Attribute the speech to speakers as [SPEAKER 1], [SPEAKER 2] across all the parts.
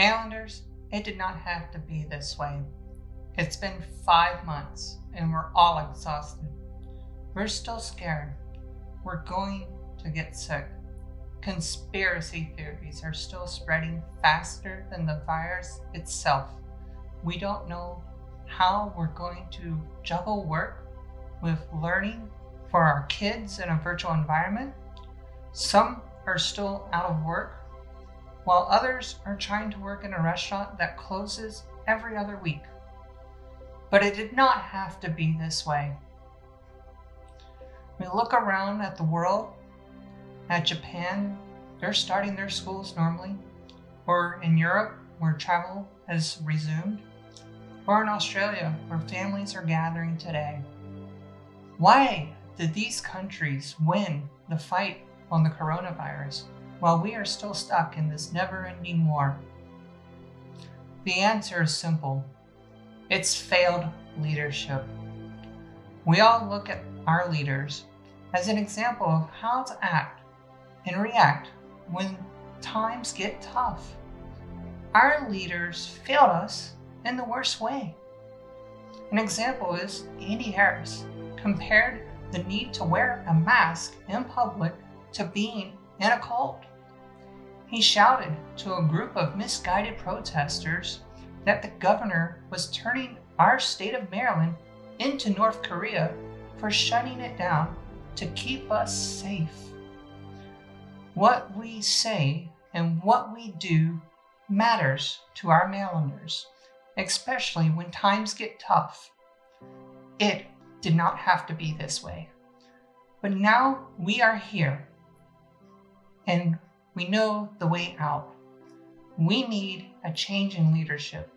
[SPEAKER 1] Marylanders, it did not have to be this way. It's been five months and we're all exhausted. We're still scared. We're going to get sick. Conspiracy theories are still spreading faster than the virus itself. We don't know how we're going to juggle work with learning for our kids in a virtual environment. Some are still out of work, while others are trying to work in a restaurant that closes every other week. But it did not have to be this way. We look around at the world, at Japan, they're starting their schools normally, or in Europe, where travel has resumed, or in Australia, where families are gathering today. Why did these countries win the fight on the coronavirus while we are still stuck in this never ending war? The answer is simple it's failed leadership. We all look at our leaders as an example of how to act and react when times get tough. Our leaders failed us in the worst way. An example is Andy Harris compared the need to wear a mask in public to being in a cult. He shouted to a group of misguided protesters that the governor was turning our state of Maryland into North Korea for shutting it down to keep us safe. What we say and what we do matters to our Marylanders, especially when times get tough. It did not have to be this way. But now we are here and we know the way out. We need a change in leadership.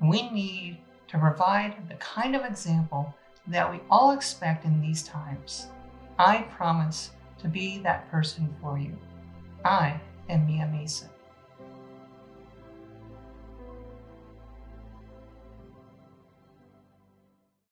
[SPEAKER 1] We need to provide the kind of example that we all expect in these times. I promise to be that person for you. I am Mia Mason.